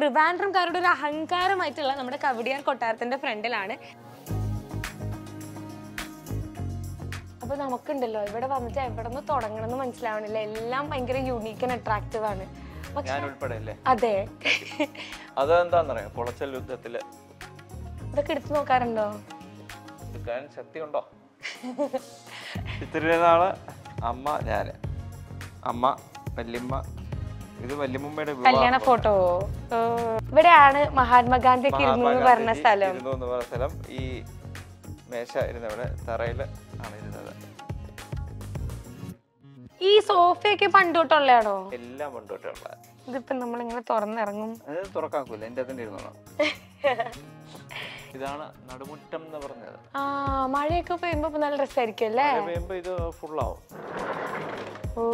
ട്രിവാൻഡ്രംകാരുടെ ഒരു അഹങ്കാരമായിട്ടുള്ള നമ്മുടെ കവടിയാർ കൊട്ടാരത്തിന്റെ ഫ്രണ്ടിലാണ്. അപ്പൊ നമുക്കുണ്ടല്ലോ ഇവിടെ വന്നിട്ട് എവിടെ നിന്ന് തുടങ്ങണം എന്ന് മനസ്സിലാവണില്ല. എല്ലാം ഭയങ്കര യൂണീക്ക് ആൻഡ് അട്രാക്റ്റീവ് ആണ്. അതെ. അതെന്താന്നറിയാം? പൊളച്ചൽ യുദ്ധത്തിൽ. ഇതൊക്കെ എടുത്തു നോക്കാറുണ്ടോ? ശക്തിയുണ്ടോ? ഇത്തിരി നാൾ അമ്മ ഞാൻ. അമ്മ വല്യമ്മ ഇത് വല്യമ്മയുടെ കല്യാണ ഫോട്ടോ. ഇവിടെയാണ് മഹാത്മാഗാന്ധി ഇരുന്നു പറഞ്ഞ സ്ഥലം. സ്ഥലം. ഈ മേശ ഇരുന്നവിടെ തറയിൽ ആണ് ഇരുന്നത്. ഈ സോഫയൊക്കെ പണ്ടോട്ടുള്ളതാണോ എല്ലാം പണ്ടോട്ടുള്ള ഇതിപ്പോ നമ്മളിങ്ങനെ തുറന്നിറങ്ങും. അത് തുറക്കാക്കൂല എന്റെ അതിന്റെ ഇരുന്നോ ഇതാണ് നടുമുറ്റം എന്ന് പറഞ്ഞത്. ആ മഴയൊക്കെ പെയ്യുമ്പോ നല്ല രസമായിരിക്കും അല്ലേ? പെയ്യുമ്പോ ഇത് ഫുള്ളാവും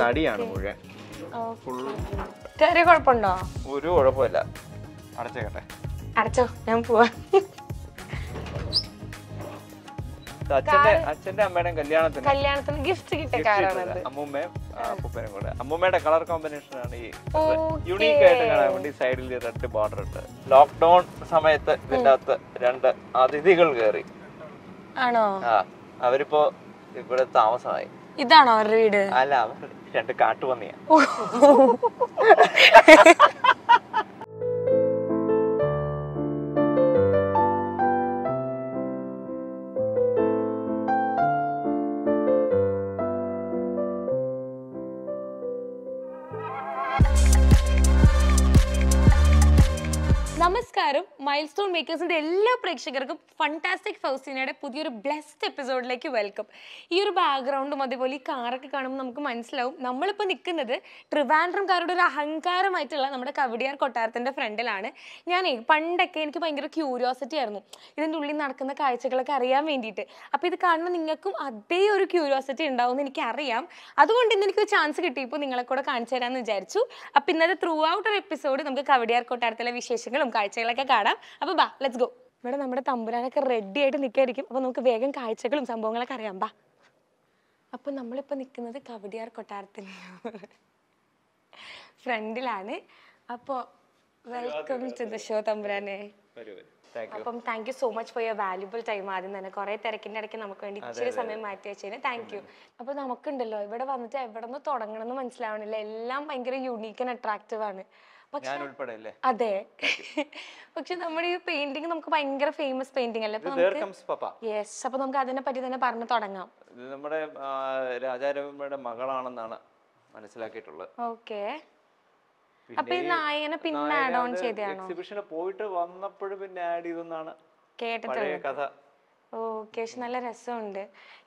തടിയാണ് മുഴുവൻ. കുഴപ്പമുണ്ടോ? ഒരു കുഴപ്പമില്ല. അടച്ചേക്കട്ടെ. അടച്ചോ ഞാൻ പോവാ. അച്ഛന്റെ കല്യാണത്തിന്. കല്യാണത്തിന് ഗിഫ്റ്റ് കിട്ടിയ കാറാണത്. അമ്മൂമ്മയും ആ, അപ്പൂപ്പനും കൂടെ. അമ്മൂമ്മയുടെ കളർ കോമ്പിനേഷൻ ആണ് ഈ. യുണീക്ക് ആയിട്ട് കാണാൻ വേണ്ടി സൈഡിൽ റെഡ് ബോർഡർ ഉണ്ട്. ലോക്ക്ഡൌൺ സമയത്ത് ഇതിന്റെ അകത്ത് രണ്ട് അതിഥികൾ കയറി ആണോ? ആ അവരിപ്പോ ഇവിടെ താമസമായി. ഇതാണോ അവരുടെ വീട്? അല്ല രണ്ട് രണ്ട് കാട്ടുപന്നിയാ. നമസ്കാരം. മൈൽ സ്റ്റോൺ മേക്കേഴ്സിന്റെ എല്ലാ പ്രേക്ഷകർക്കും ഫണ്ടാസ്റ്റിക് ഫൗസീനയുടെ പുതിയൊരു ബ്ലെസ്ഡ് എപ്പിസോഡിലേക്ക് വെൽക്കം ഈ ഒരു ബാക്ക്ഗ്രൗണ്ടും അതേപോലെ ഈ കാറൊക്കെ കാണുമ്പോൾ നമുക്ക് മനസ്സിലാവും. നമ്മളിപ്പോൾ നിൽക്കുന്നത് ട്രിവാൻഡ്രംകാരുടെ ഒരു അഹങ്കാരമായിട്ടുള്ള നമ്മുടെ കവടിയാർ കൊട്ടാരത്തിന്റെ ഫ്രണ്ടിലാണ്. ഞാനേ പണ്ടൊക്കെ എനിക്ക് ഭയങ്കര ക്യൂരിയോസിറ്റി ആയിരുന്നു. ഇതിന്റെ ഉള്ളിൽ നടക്കുന്ന കാഴ്ചകളൊക്കെ അറിയാൻ വേണ്ടിയിട്ട്. അപ്പോൾ ഇത് കാണുന്ന നിങ്ങൾക്കും അതേ ഒരു ക്യൂരിയോസിറ്റി ഉണ്ടാവും എന്ന് എനിക്കറിയാം. അതുകൊണ്ട് ഇന്ന് എനിക്ക് ചാൻസ് കിട്ടി. ഇപ്പോൾ നിങ്ങളെ കൂടെ കാണിച്ചു തരാമെന്ന് വിചാരിച്ചു. അപ്പോൾ ഇന്നത്തെ ത്രൂ ഔട്ട് ഒരു എപ്പിസോഡ് നമുക്ക് കവടിയാർ കൊട്ടാരത്തിലെ വിശേഷങ്ങളും കാഴ്ചകളൊക്കെ കാണാം. അപ്പോൾ ബാ ലെറ്റ്സ് ഗോ ഇവിടെ നമ്മുടെ തമ്പുരാനൊക്കെ റെഡി ആയിട്ട് നിൽക്കായിരിക്കും അപ്പൊ നമുക്ക് വേഗം കാഴ്ചകളും സംഭവങ്ങളൊക്കെ അറിയാം. ബാ. അപ്പൊ നമ്മളിപ്പോ നിൽക്കുന്നത് കവടിയാർ കൊട്ടാരത്തിൽ ഫ്രണ്ടിലാണ്. അപ്പോൾ വെൽക്കം ടു ദ ഷോ തമ്പുരാനെ. അപ്പം thank you so much for your valuable time ആദ്യം തന്നെ. കുറെ തിരക്കിന്റെ ഇടയ്ക്ക് നമുക്ക് വേണ്ടി ഇച്ചിരി സമയം മാറ്റി വെച്ചതിന് താങ്ക് യു അപ്പൊ നമുക്കുണ്ടല്ലോ ഇവിടെ വന്നിട്ട് എവിടെ നിന്ന് തുടങ്ങണം എന്ന് മനസ്സിലാവണില്ല. എല്ലാം ഭയങ്കര യുണീക്ക് ആൻഡ് അട്രാക്റ്റീവ് ആണ്. ഞാൻ ഉൾപ്പെടെ അല്ലേ? അതെ. പക്ഷെ നമ്മുടെ ഈ പെയിന്റിംഗ് നമുക്ക് ഭയങ്കര ഫേമസ് പെയിന്റിംഗ് അല്ലേ? യെസ് അപ്പൊ നമുക്ക് അതിനെ പറ്റി തന്നെ പറഞ്ഞു തുടങ്ങാം. ഇത് നമ്മുടെ ആ, മകളാണെന്നാണ് മനസ്സിലാക്കിയിട്ടുള്ളത്. ഓക്കെ അപ്പൊ ഈ നായകനെ പിന്നെ ആഡ് ഓൺ ചെയ്തതാണോ? എക്സിബിഷന് പോയിട്ട് വന്നപ്പോഴും പിന്നെ ആഡ് ചെയ്തെന്നാണ് കേട്ടിട്ടുള്ളത് കഥ. ഓക്കെ പക്ഷെ നല്ല രസമുണ്ട്.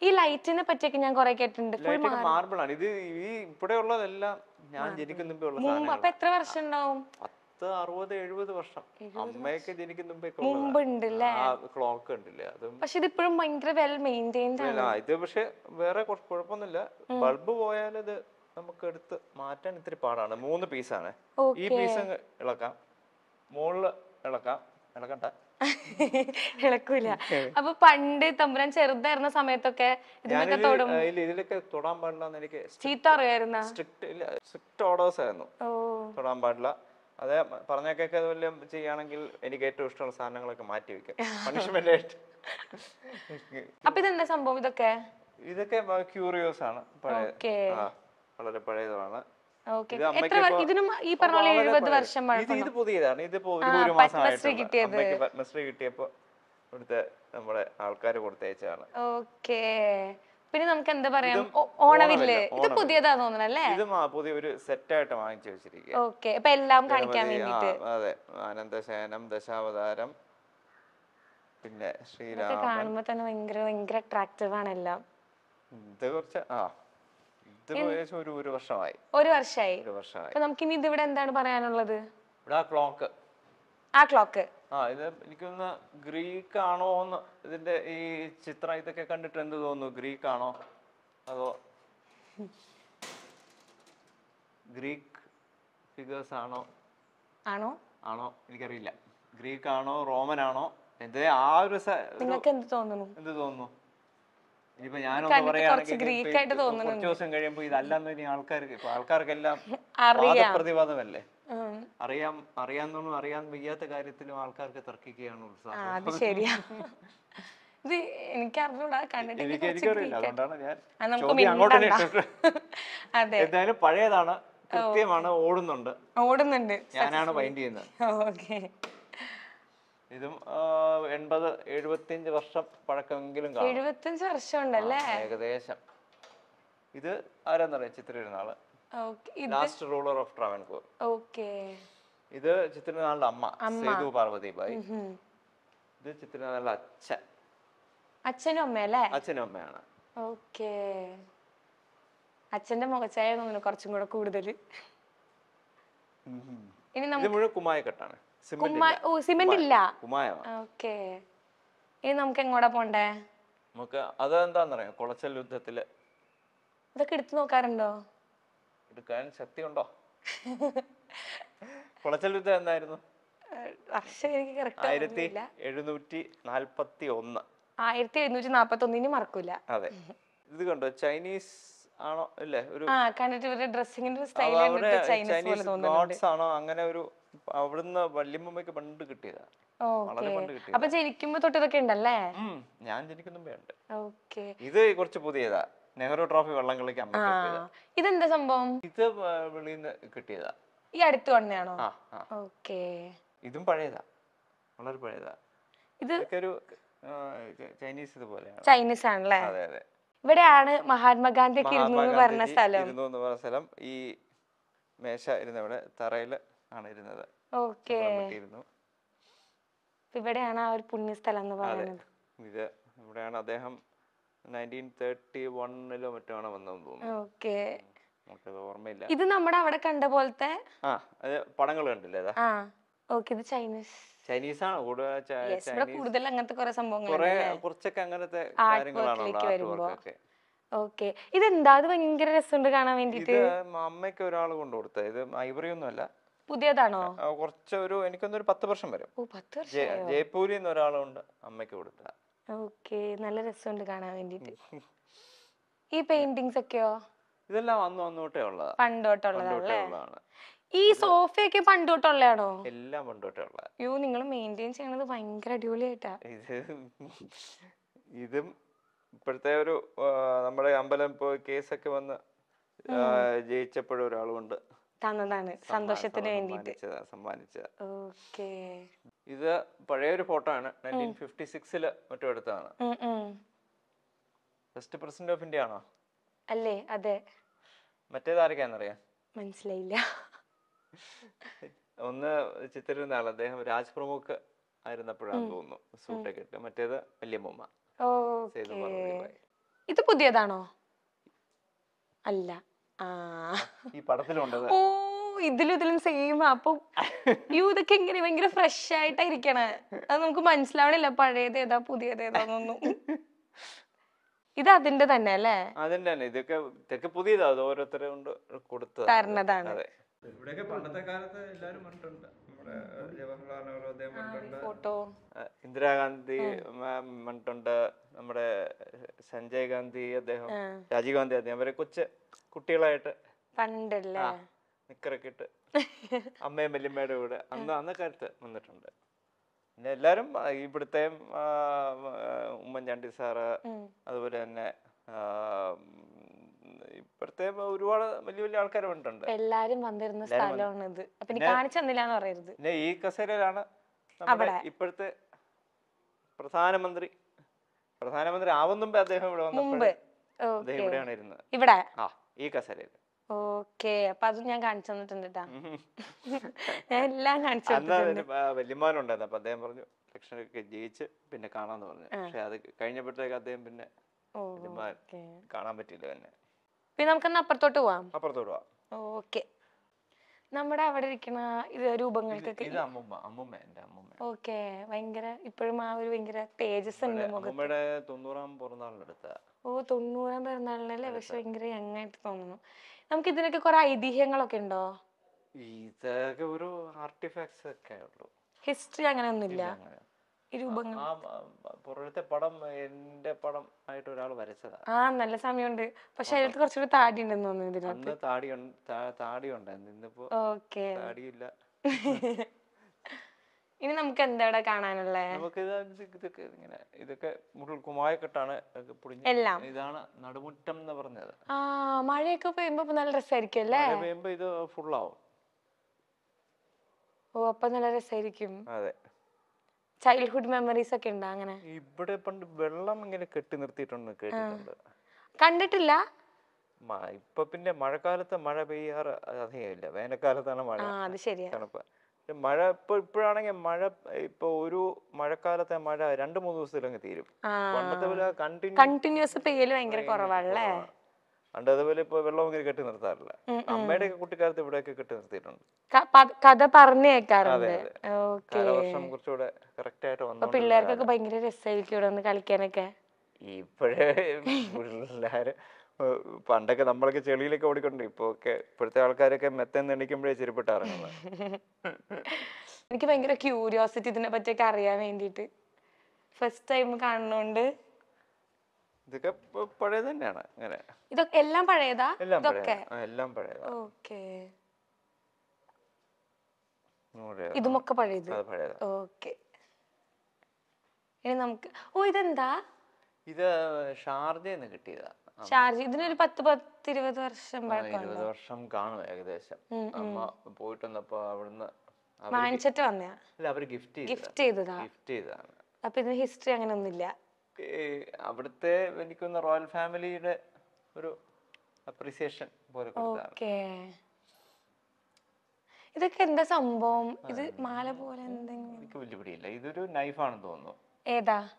ഈ ലൈറ്റിനെ പറ്റിയൊക്കെ ഞാൻ കുറെ കേട്ടിട്ടുണ്ട്. ഫുൾ ലൈറ്റൊക്കെ മാർബിൾ ആണ് ഇത് ഈ ഇവിടെ ഉള്ളതെല്ലാം ഞാൻ ജനിക്കുന്ന ഉള്ള മുമ്പ് സാധനങ്ങൾ അപ്പൊ എത്ര വർഷം ഉണ്ടാവും പത്ത് അറുപത് എഴുപത് വർഷം. അമ്മയൊക്കെ ജനിക്കുന്ന മുമ്പേ മുമ്പ് ഉണ്ട് അല്ലേ ആ ക്ലോക്ക് ഉണ്ടല്ലേ അതും പക്ഷെ ഇത് ഇപ്പോഴും ഭയങ്കര വെൽ മെയിന്റൈൻഡ് ആണ്. ഇത് പക്ഷെ വേറെ കുറച്ച് കുഴപ്പമൊന്നുമില്ല. ബൾബ് പോയാൽ ഇത് നമുക്ക് എടുത്ത് മാറ്റാൻ ഇത്തിരി പാടാണ്. മൂന്ന് പീസാണ് ഈ പീസ് ഇളക്കാം. മുകളിൽ ഇളക്കാം. ഇളക്കണ്ട. ഇളക്കൂല. അപ്പൊ പണ്ട് തമ്പുരാൻ ചെറുതായിരുന്ന സമയത്തൊക്കെ ഇതിനൊക്കെ തൊടും ഇതിലൊക്കെ തൊടാൻ പാടില്ല എനിക്ക് ചീത്ത അറിയായിരുന്ന സ്ട്രിക്റ്റ് ഓർഡേഴ്സ് ആയിരുന്നു. തൊടാൻ പാടില്ല. അതെ പറഞ്ഞൊക്കെ വല്ലതും ചെയ്യുകയാണെങ്കിൽ എനിക്ക് ഏറ്റവും ഇഷ്ടമുള്ള സാധനങ്ങളൊക്കെ മാറ്റി വെക്കാം. പണിഷ്മെന്റ് ആയിട്ട്. അപ്പൊ ഇതെന്താ സംഭവം ഇതൊക്കെ? ഇതൊക്കെ ക്യൂറിയോസ് ആണ്. പഴയ വളരെ പഴയതാണ് ഇത് അമ്മയ്ക്ക് ഇതിനും ഈ പറഞ്ഞ എഴുപത് വർഷം ഇത് പുതിയതാണ്. ഇതിപ്പോ ഒരു ഒരു മാസം മാസമായിട്ട് കിട്ടിയത്. അമ്മയ്ക്ക് പത്മശ്രീ കിട്ടിയപ്പോ ഇവിടുത്തെ നമ്മുടെ ആൾക്കാർ കൊടുത്തയച്ചതാണ് ഓക്കേ. പിന്നെ നമുക്ക് എന്താ പറയാ? ഓണവില്ല്. ഇത്. പുതിയതാ തോന്നണല്ലേ? ഇത് പുതിയ ഒരു സെറ്റായിട്ട് വാങ്ങിച്ചു വെച്ചിരിക്കുക ഓക്കെ. അപ്പൊ എല്ലാം കാണിക്കാൻ വേണ്ടിട്ട്. അതെ. ആനന്ദശയനം ദശാവതാരം പിന്നെ ശ്രീരാമൻ. കാണുമ്പോ തന്നെ ഭയങ്കര ഭയങ്കര അട്രാക്റ്റീവ് ആണ് എല്ലാം ഇത് കുറച്ച് ആ. ഒരു വർഷമായി. ഒരു വർഷമായി. അപ്പൊ നമുക്കിനി ഇതിവിടെ എന്താണ് പറയാനുള്ളത്? ഇവിടെ ക്ലോക്ക്. ആ ക്ലോക്ക്. ആ ഇത് എനിക്കൊന്ന് ഗ്രീക്ക് ആണോ എന്ന് ഇതിന്റെ ഈ ചിത്രം ഇതൊക്കെ കണ്ടിട്ട് എന്ത് തോന്നുന്നു? ഗ്രീക്ക് ആണോ അതോ ഗ്രീക്ക് ഫിഗേഴ്സ് ആണോ? ആണോ? ആണോ? എനിക്കറിയില്ല. ഗ്രീക്ക് ആണോ റോമൻ ആണോ എന്ത് ആ ഒരു ഒരു- നിങ്ങൾക്ക് എന്ത് തോന്നുന്നു? എന്ത് തോന്നുന്നു? ഇനിയിപ്പോ ഞാനൊന്ന് പറയുകയാണെങ്കിൽ കുറച്ച് ആയിട്ട് ദിവസം കഴിയുമ്പോൾ ഇതല്ലെന്ന് ഇനി ആൾക്കാർക്ക് ഇപ്പൊ ആൾക്കാർക്കെല്ലാം ഉം. അറിയാം അറിയാന്നൊന്നും അറിയാൻ വയ്യാത്ത കാര്യത്തിലും ആൾക്കാർക്ക് തർക്കിക്കുകയാണ് ഉത്സാഹം. ഇത് എനിക്ക് അറിഞ്ഞൂടാ കണ്ടിട്ട് എന്തായാലും പഴയതാണ് കൃത്യമാണ് ഓടുന്നുണ്ട്. ഓടുന്നുണ്ട്. ഞാനാണ് മൈൻഡ് ചെയ്യുന്നത്. ഓക്കെ. ഇതും എൺപത് എഴുപത്തിയഞ്ച് വർഷം പഴക്കമെങ്കിലും കാണും. എഴുപത്തഞ്ച് വർഷം ഉണ്ടല്ലേ ഏകദേശം. ഇത് ആരാന്നറിയാം Chithira Thirunal last ruler of Travancore okay. ഇത് ചിത്രനാളുടെ അമ്മ സേതു പാർവതി ബായി ഇത് ചിത്രനാളുടെ അച്ഛൻ. അച്ഛനും അമ്മയല്ലേ? അച്ഛനും അമ്മയാണ്. ഓക്കെ. അച്ഛന്റെ മുഖച്ചായ തോന്നുന്നു കുറച്ചും കൂടെ കൂടുതൽ ഇനി നമ്മൾ നമുക്ക് ഓ സിമെന്റ് ഇല്ല. ഓക്കെ. ഇനി നമുക്ക് എങ്ങോട്ടാ പോണ്ടേ? നമുക്ക് അതെന്താന്നറിയാം? കുളച്ചൽ യുദ്ധത്തിൽ. ഇതൊക്കെ എടുത്തു നോക്കാറുണ്ടോ? എടുക്കാൻ ശക്തി ഉണ്ടോ കുളച്ചൽ യുദ്ധം എന്തായിരുന്നു? വർഷം എനിക്ക് കറക്റ്റ് ആയിരത്തി എഴുന്നൂറ്റി നാൽപ്പത്തി ഒന്ന് ആയിരത്തി എഴുന്നൂറ്റി നാപ്പത്തി ഒന്നിന് മറക്കൂല. അതെ. ഇത് കണ്ടോ? ചൈനീസ് ആണോ? ഇല്ലേ? ഒരു കണ്ടിട്ട് ഇവരുടെ ഡ്രസ്സിങ്ങിന്റെ സ്റ്റൈൽ ചൈനീസ് ഗോഡ്സ് ആണോ? അങ്ങനെ ഒരു അവിടുന്ന് വല്യമ്മയ്ക്ക് പണ്ട് കിട്ടിയതാ. വളരെ പണ്ട് കിട്ടിയത്. അപ്പൊ ജനിക്കുമ്പോ തൊട്ട് ഇതൊക്കെ ഉണ്ടല്ലേ ഞാൻ ജനിക്കുന്ന ഉണ്ട് ഓക്കെ. ഇത് കുറച്ച് പുതിയതാ. നെഹ്റു ട്രോഫി വള്ളംകളിക്ക് അമ്മ ആ ഇതെന്താ സംഭവം? ഇത് വെളിയിൽ കിട്ടിയതാ. ഈ അടുത്ത് ആ ഓക്കെ. ഇതും പഴയതാ. വളരെ പഴയതാ. ഇത് ഒരു ചൈനീസ് ഇതുപോലെയാണ്. ചൈനീസ് ആണല്ലേ? അതെ അതെ. ഇവിടെയാണ് മഹാത്മാഗാന്ധി ഒക്കെ ഇരുന്നു പറഞ്ഞ സ്ഥലം. ഇരുന്നു പറഞ്ഞ സ്ഥലം ഈ മേശ ഇരുന്നവിടെ തറയിൽ ആണ് ഇരുന്നത് ഇവിടെയാണ് ആ ഒരു പുണ്യസ്ഥലം എന്ന് പറയുന്നത്. ഇത് ഇവിടെയാണ് അദ്ദേഹം നയന്റീൻ തേർട്ടി വണ്ണിലോ മറ്റോ ആണ് വന്നതെന്ന് തോന്നുന്നു. ഓക്കെ. നമുക്കത് ഓർമ്മയില്ല. ഇത് നമ്മുടെ അവിടെ കണ്ട പോലത്തെ? ആ പടങ്ങൾ കണ്ടില്ലേ അതാ? ആ ഓക്കെ ഇത് ചൈനീസ്. ചൈനീസ് ആണ് കൂടുതൽ അങ്ങനത്തെ കുറെ സംഭവങ്ങൾ കുറെ കുറച്ചൊക്കെ അങ്ങനത്തെ കാര്യങ്ങളാണ് ഓക്കെ. ഇതെന്താ? അത് ഭയങ്കര രസമുണ്ട് കാണാൻ വേണ്ടിട്ട് അമ്മയ്ക്ക് ഒരാൾ കൊണ്ടുകൊടുത്ത ഇത് ഐവറി ഒന്നും അല്ല പുതിയതാണോ? കുറച്ചൊരു കുറച്ച് ഒരു എനിക്കൊന്നൊരു പത്ത് വർഷം വരും. ഓ പത്ത് വർഷം ജയ- ജയ്പൂരിൽ നിന്ന് ഒരാളുണ്ട് അമ്മയ്ക്ക് കൊടുത്ത. ഓക്കെ നല്ല രസമുണ്ട് കാണാൻ വേണ്ടിട്ട് ഈ പെയിന്റിങ്സ് ഒക്കെയോ? ഇതെല്ലാം അന്ന് അന്നോട്ടേ ഉള്ളതാ. പണ്ടോട്ടുള്ളതാ പണ്ടോട്ടേ അല്ലേ ഉള്ളതാണ്. ഈ സോഫയൊക്കെ പണ്ടോട്ടുള്ളതാണോ? എല്ലാം പണ്ടോട്ടുള്ള യോ നിങ്ങൾ മെയിന്റെയിൻ ചെയ്യണത് ഭയങ്കര അടിപൊളിയായിട്ടാ. ഇത് ഇതും ഇപ്പോഴത്തെ ഒരു നമ്മുടെ അമ്പലം കേസൊക്കെ വന്ന് ജയിച്ചപ്പോഴൊരാളുണ്ട് തന്നതാണ്. സന്തോഷത്തിന് വേണ്ടിട്ട്. സമ്മാനിച്ചത്. ഓക്കെ. ഇത് പഴയൊരു ഫോട്ടോ ആണ് നയന്റീൻ ഫിഫ്റ്റി സിക്സിൽ മറ്റും എടുത്തതാണ്. ഫസ്റ്റ് പ്രസിഡന്റ് ഓഫ് ഇന്ത്യ ആണോ? അല്ലേ അതെ. മറ്റേത് ആരൊക്കെയാണെന്നറിയാം? മനസ്സിലായില്ല. ഒന്ന് ചിത്രം ആൾ അദ്ദേഹം രാജ് പ്രമുഖ് ആയിരുന്നപ്പോഴാണെന്ന് തോന്നുന്നു. സൂട്ടൊക്കെ ഇട്ട്. മറ്റേത് വല്യമ്മ ഇത് പുതിയതാണോ? അല്ല. ഈ പടത്തിലുണ്ട് ഓ ഇതിലും ഇതിലും സെയിം അപ്പൊ യു ഇതൊക്കെ ഇങ്ങനെ ഭയങ്കര ഫ്രഷ് ആയിട്ടാ ഇരിക്കണേ അത് നമുക്ക് മനസ്സിലാവണില്ല. പഴയത് ഏതാ പുതിയത് ഏതാന്നൊന്നും ഇത് അതിന്റെ തന്നെ അല്ലേ? അതിന്റെ തന്നെ. ഇതൊക്കെ ഇതൊക്കെ പുതിയതാ. അത് ഓരോരുത്തരെ കൊണ്ട് കൊടുത്തതാണ്. തരണതാണ് അതെ. ഇവിടെയൊക്കെ പണ്ടത്തെ കാലത്ത് എല്ലാരും പറഞ്ഞിട്ടുണ്ട് നമ്മുടെ ജവഹർലാൽ നെഹ്റു അദ്ദേഹം പറഞ്ഞിട്ടുണ്ട് ഇന്ദിരാഗാന്ധി പറഞ്ഞിട്ടുണ്ട് നമ്മുടെ സഞ്ജയ് ഗാന്ധി അദ്ദേഹം രാജീവ് ഗാന്ധി അദ്ദേഹം. അവരെ കൊച്ചു കുട്ടികളായിട്ട് പണ്ടല്ലേ? നിക്കറൊക്കെ ഇട്ട് അമ്മയും വല്യമ്മയുടെ കൂടെ അന്ന് അന്ന കാലത്ത് വന്നിട്ടുണ്ട്. പിന്നെ എല്ലാരും ഇവിടുത്തെ ഉമ്മൻചാണ്ടി സാറ് അതുപോലെ തന്നെ ഇപ്പോഴത്തെ ഒരുപാട് വലിയ വലിയ ആൾക്കാർ വന്നിട്ടുണ്ട്. എല്ലാരും വന്നിരുന്ന സ്ഥലമാണ് ഇത് അപ്പൊ ഇനി കാണിച്ചു തന്നില്ലാന്ന് പറയരുത്. പിന്നെ ഈ കസേരയിലാണ് നമ്മുടെ ഇപ്പോഴത്തെ പ്രധാനമന്ത്രി പ്രധാനമന്ത്രി ആവുന്ന മുമ്പേ അദ്ദേഹം ഇവിടെ വന്നപ്പോൾ അദ്ദേഹം ഇവിടെയാണ് ഇരുന്നത്. ഇവിടെ? ആ ഈ കസേരയിൽ. ഓക്കേ. അപ്പൊ അതും ഞാൻ കാണിച്ചു തന്നിട്ടുണ്ട് ട്ടാ. ഞാൻ എല്ലാം കാണിച്ചു വല്യമാനുണ്ടായിരുന്നു അപ്പൊ അദ്ദേഹം പറഞ്ഞു ഇലക്ഷനൊക്കെ ജയിച്ച് പിന്നെ കാണാന്ന് പറഞ്ഞു. പക്ഷെ അത് കഴിഞ്ഞപ്പോഴത്തേക്ക് അദ്ദേഹം പിന്നെ കാണാൻ പറ്റിയില്ല തന്നെ പിന്നെ നമുക്ക് അപ്പുറത്തോട്ട് പോവാം. അപ്പുറത്തോട്ട് പോവാം. ഓക്കെ. നമ്മുടെ അവിടെ ഇരിക്കുന്ന ഇത് രൂപങ്ങൾക്കൊക്കെ ഇത് അമ്മുമ്മ അമ്മുമ്മ എന്റെ അമ്മുമ്മ. ഓക്കെ. ഭയങ്കര ഇപ്പോഴും ആ ഒരു ഭയങ്കര തേജസ് ഉണ്ട് തൊണ്ണൂറാം പിറന്നാളിനെടുത്ത ഓ തൊണ്ണൂറാം പിറന്നാളിനല്ലേ? പക്ഷെ ഭയങ്കര യങ് ആയിട്ട് തോന്നുന്നു. നമുക്ക് ഇതിനൊക്കെ കുറെ ഐതിഹ്യങ്ങളൊക്കെ ഉണ്ടോ? ഇതൊക്കെ ഒരു ആർട്ടിഫാക്ട്സ് ഒക്കെ ഉള്ളൂ. ഹിസ്റ്ററി അങ്ങനെ ഒന്നുമില്ല രൂപങ്ങൾ പുറത്തെ പടം എന്റെ പടം ആയിട്ട് ഒരാൾ വരച്ചതാണ്. ആ നല്ല സമയമുണ്ട്. പക്ഷെ അതിലത്ത് കുറച്ചുകൂടി താടി ഉണ്ടെന്ന് തോന്നുന്നു ഇതിനകത്ത്. താടി താടി ഉണ്ടായിരുന്നു ഇന്നിപ്പോ ഓക്കെ. താടിയില്ല. ഇനി നമുക്ക് എന്താടാ കാണാനുള്ളേ? നമുക്ക് ഇതൊക്കെ ഇങ്ങനെ ഇതൊക്കെ മുകൾ കുമായക്കെട്ടാണ് എല്ലാം. ഇതാണ് നടുമുറ്റം എന്ന് പറഞ്ഞത്. ആ മഴയൊക്കെ പെയ്യുമ്പോ നല്ല രസമായിരിക്കും അല്ലേ? പെയ്യുമ്പോ ഇത് ഫുള്ളാവും ഓ അപ്പൊ നല്ല രസമായിരിക്കും. അതെ. ചൈൽഡ്ഹുഡ് മെമ്മറീസ് ഒക്കെ ഉണ്ടോ അങ്ങനെ? ഇവിടെ പണ്ട് വെള്ളം ഇങ്ങനെ കെട്ടി നിർത്തിയിട്ടുണ്ട് കേട്ടിട്ടുണ്ട്. കണ്ടിട്ടില്ല. ഇപ്പൊ പിന്നെ മഴക്കാലത്ത് മഴ പെയ്യാറ് അധികമില്ല. വേനൽക്കാലത്താണ് മഴ. അത് ശരിയാ. തണുപ്പ്. മഴ ഇപ്പൊ ഇപ്പോഴാണെങ്കിൽ മഴ ഇപ്പൊ ഒരു മഴക്കാലത്തെ മഴ രണ്ട് മൂന്ന് ദിവസത്തിലങ്ങ് തീരും. പണ്ടത്തെ കണ്ടിന്യൂസ് പെയ്യൽ ഭയങ്കര കുറവാണല്ലേ പണ്ട് അതുപോലെ ഇപ്പൊ വെള്ളം ഇങ്ങനെ കെട്ടി നിർത്താറില്ല. അമ്മയുടെ ഒക്കെ കുട്ടിക്കാലത്ത് ഇവിടെയൊക്കെ കെട്ടി നിർത്തിയിട്ടുണ്ട്. കഥ പറഞ്ഞേക്കാറുണ്ട്. അതെ. ഓക്കെ. കാലവർഷം കുറച്ചുകൂടെ കറക്റ്റ് ആയിട്ട് വന്നു പിള്ളേർക്കൊക്കെ ഭയങ്കര രസമായിരിക്കും ഇവിടെ വന്ന് കളിക്കാനൊക്കെ. ഇപ്പോഴേ പിള്ളേര് പണ്ടൊക്കെ നമ്മളൊക്കെ ചെളിയിലൊക്കെ ഓടിക്കൊണ്ട് ഇപ്പൊ ഒക്കെ ഇപ്പോഴത്തെ ആൾക്കാരൊക്കെ മെത്തന്ന് എണീക്കുമ്പോഴേ ചെരുപ്പിട്ട് ഇറങ്ങുന്നത്. എനിക്ക് ഭയങ്കര ക്യൂരിയോസിറ്റി ഇതിനെ പറ്റിയൊക്കെ അറിയാൻ വേണ്ടിയിട്ട്. ഫസ്റ്റ് ടൈം കാണുന്നോണ്ട് ഇതൊക്കെ പഴയ തന്നെയാണ് അങ്ങനെ. ഇതൊക്കെ എല്ലാം പഴയതാ? എല്ലാം ഇതൊക്കെ? പഴയ എല്ലാം പഴയതാ. ഓക്കെ. നൂറ് ഇതുമൊക്കെ പഴയത്? അത് പഴയതാ. ഓക്കെ. ഇനി നമുക്ക് ഓ ഇതെന്താ? ഇത് ഷാർജയിൽ നിന്ന് കിട്ടിയതാ. ഷാർജ ഇതിനൊരു പത്ത് പത്തിരുപത് വർഷം ആ, പഴക്കമുണ്ട്? ഇരുപത് വർഷം കാണും ഏകദേശം. അമ്മ പോയിട്ട് വന്നപ്പോ അവിടുന്ന് അവർ വാങ്ങിച്ചിട്ട് വന്നയാ? അല്ല അവർ ഗിഫ്റ്റ് ചെയ്ത ഗിഫ്റ്റ് ചെയ്തതാ? ഗിഫ്റ്റ് ചെയ്തതാണ്. അപ്പൊ ഇതിന് ഹിസ്റ്ററി അങ്ങനെ ഒന്നുമില്ല അവിടുത്തെ എനിക്കൊന്ന് റോയൽ ഫാമിലിയുടെ ഒരു അപ്രീസിയേഷൻ പോലെ ഓക്കെ. ഇതൊക്കെ എന്താ സംഭവം? ഇത് മാല പോലെ എന്തെങ്കിലും? എനിക്ക് വലിയ പിടിയില്ല. ഇതൊരു നൈഫാണെന്ന് തോന്നുന്നു. ഏതാ?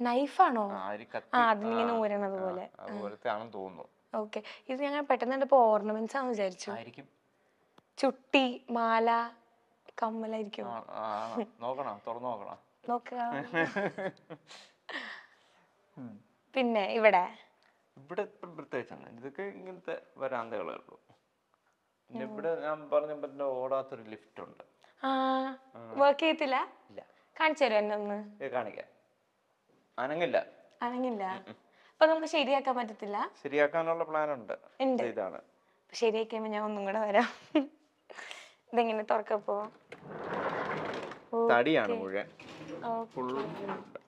നൈഫാണോ? ആ ഒരു കത്തി. ആ അതിങ്ങനെ ഊരണത് പോലെ. അതുപോലത്തെ ആണെന്ന് തോന്നുന്നു. ഓക്കെ. ഇത് ഞങ്ങൾ പെട്ടെന്ന് കണ്ടപ്പോ ഓർണമെന്റ്സ് ആണെന്ന് വിചാരിച്ചു. ആയിരിക്കും. ചുട്ടി മാല കമ്മലായിരിക്കും. നോക്കണം? തുറന്നു നോക്കണം? നോക്കുക പിന്നെ ഇവിടെ? ഇവിടെ പ്രത്യേകിച്ചാണ് ഇതൊക്കെ ഇങ്ങനത്തെ വരാന്തകളേ ഉള്ളൂ പിന്നെ ഇവിടെ ഞാൻ പറഞ്ഞ ഓടാത്ത ഓടാത്തൊരു ലിഫ്റ്റ് ഉണ്ട് വർക്ക് ചെയ്യത്തില്ല? ഇല്ല. കാണിച്ചു തരുമോ എന്നെ ഒന്ന് കാണിക്കാം. അനങ്ങില്ല. അനങ്ങില്ല. അപ്പൊ നമുക്ക് ശരിയാക്കാൻ പറ്റത്തില്ല? ശരിയാക്കാനുള്ള പ്ലാൻ ഉണ്ട്. ഇതാണ് അപ്പൊ ശരിയാക്കിയപ്പോ ഞാൻ ഒന്നും കൂടെ വരാം. ഇതെങ്ങനെ തുറക്കപ്പോ തടിയാണ് മുഴുവൻ.